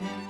Bye.